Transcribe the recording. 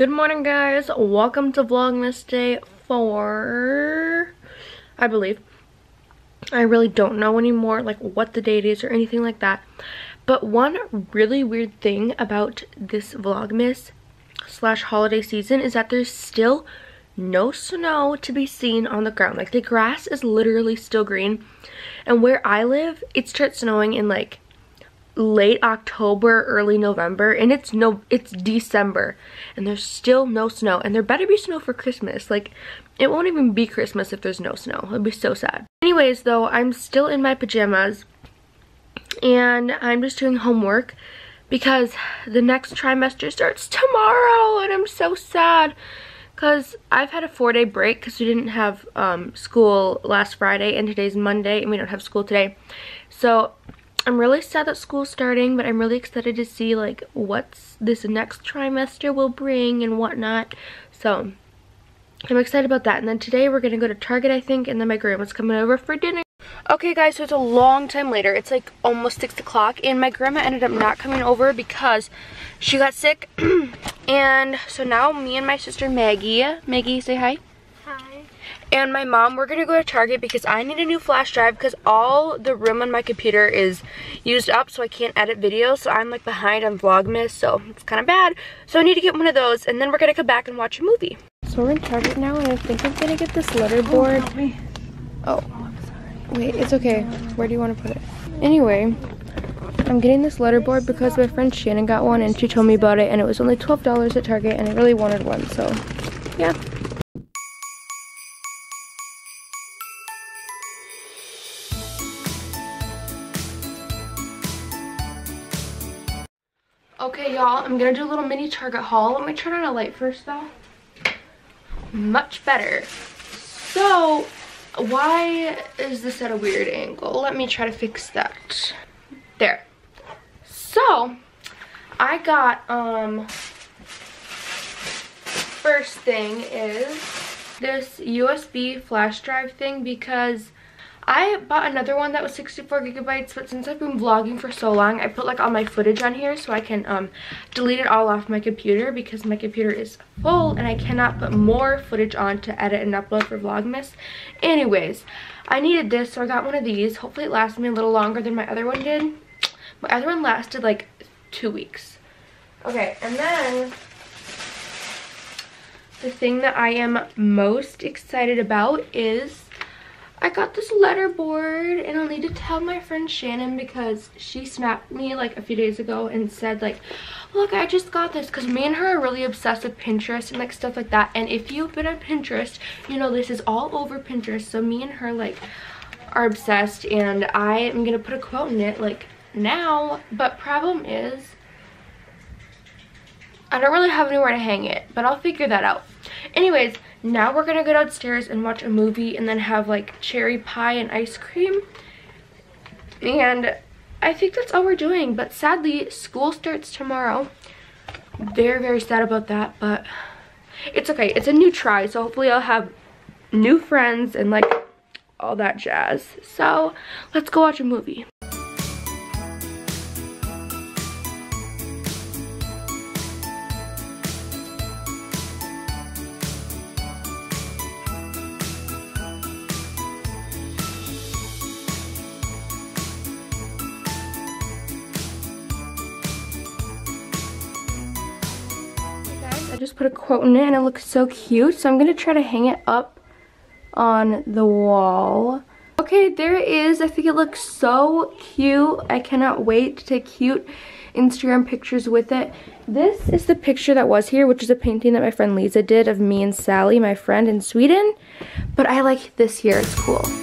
Good morning guys, welcome to Vlogmas Day 4, I believe. I really don't know anymore like what the date is or anything like that. But one really weird thing about this Vlogmas slash holiday season is that there's still no snow to be seen on the ground. Like the grass is literally still green. And where I live, it starts snowing in like late October, early November, and it's no, it's December, and there's still no snow, and there better be snow for Christmas. Like, it won't even be Christmas if there's no snow. It'd be so sad. Anyways, though, I'm still in my pajamas, and I'm just doing homework because the next trimester starts tomorrow, and I'm so sad because I've had a four-day break because we didn't have um, school last Friday, and today's Monday, and we don't have school today. So I'm really sad that school's starting, but I'm really excited to see like what's this next trimester will bring and whatnot. So I'm excited about that. And then today we're gonna go to Target, I think, and then my grandma's coming over for dinner. Okay guys, so it's a long time later. It's like almost six o'clock and my grandma ended up not coming over because she got sick. and so now me and my sister Maggie, Maggie say hi and my mom we're gonna go to target because i need a new flash drive because all the room on my computer is used up so i can't edit videos. So i'm like behind on vlogmas so it's kind of bad. So i need to get one of those and then we're gonna come back and watch a movie. So we're in target now and i think i'm gonna get this letterboard. Oh, oh. Wait it's okay. Where do you want to put it? Anyway I'm getting this letterboard because my friend Shannon got one and she told me about it and it was only $12 at Target and I really wanted one so yeah Okay, y'all, I'm gonna do a little mini Target haul. Let me turn on a light first, though. Much better. So, why is this at a weird angle? Let me try to fix that. There. So, I got, um, first thing is this USB flash drive thing because I bought another one that was 64 gigabytes, but since I've been vlogging for so long, I put like all my footage on here so I can um, delete it all off my computer because my computer is full and I cannot put more footage on to edit and upload for Vlogmas. Anyways, I needed this, so I got one of these. Hopefully it lasts me a little longer than my other one did. My other one lasted like two weeks. Okay, and then the thing that I am most excited about is I got this letter board and I'll need to tell my friend Shannon because she snapped me like a few days ago and said like, look, I just got this because me and her are really obsessed with Pinterest and like stuff like that. And if you've been on Pinterest, you know this is all over Pinterest. So me and her like are obsessed and I am going to put a quote in it like now. But problem is I don't really have anywhere to hang it, but I'll figure that out. Anyways, now we're gonna go downstairs and watch a movie and then have like cherry pie and ice cream. And I think that's all we're doing, but sadly, school starts tomorrow. Very, very sad about that, but it's okay. It's a new try, so hopefully I'll have new friends and like all that jazz. So let's go watch a movie. Just put a quote in it and it looks so cute. So I'm going to try to hang it up on the wall. Okay, there it is. I think it looks so cute. I cannot wait to take cute Instagram pictures with it. This is the picture that was here, which is a painting that my friend Lisa did of me and Sally, my friend in Sweden. But I like this here. It's cool.